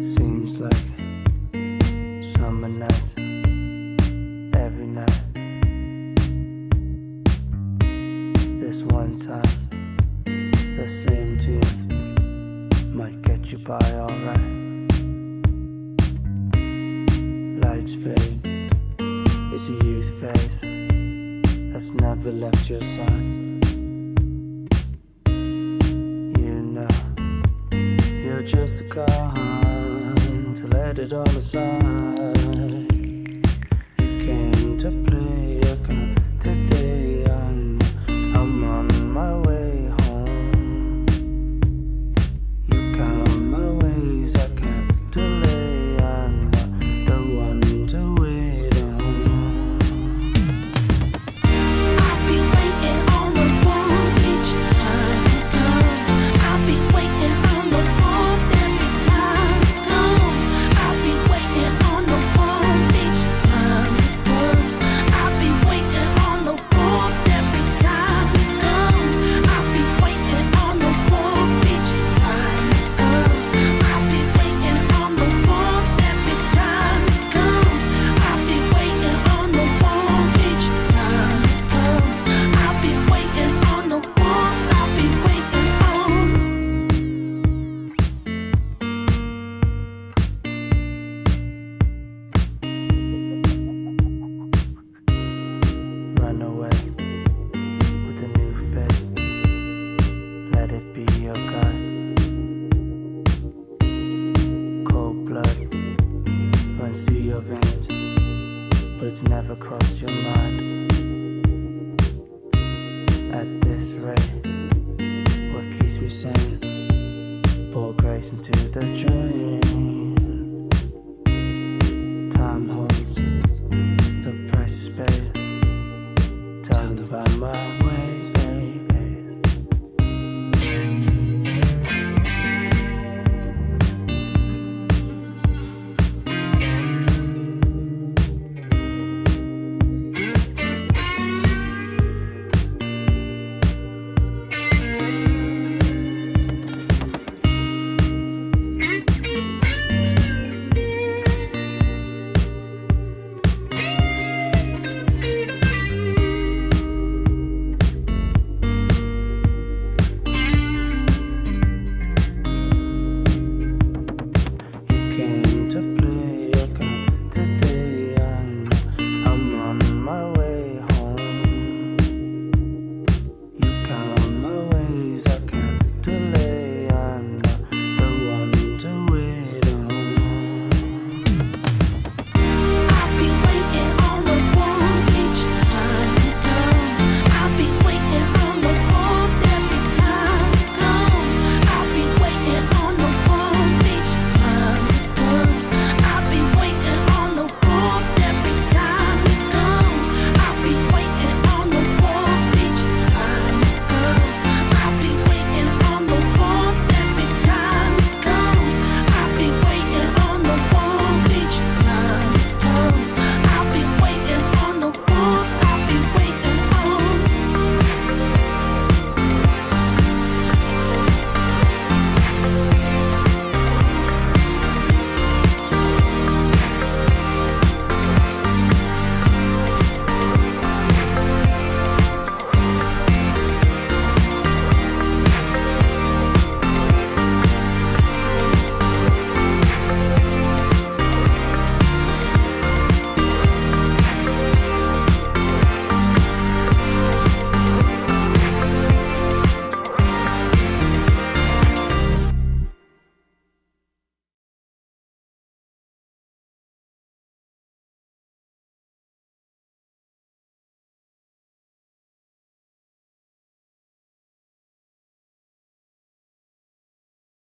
Seems like summer nights every night. This one time, the same tune might get you by alright. Lights fade, it's a youth phase that's never left your side. You know. You're just a kind to let it all aside. You came to play let it be your gut. Cold blood runs through your veins, but it's never crossed your mind. At this rate, what keeps me sane? Pour grace into the drain. Time holds the price is paid. Time to buy my ways.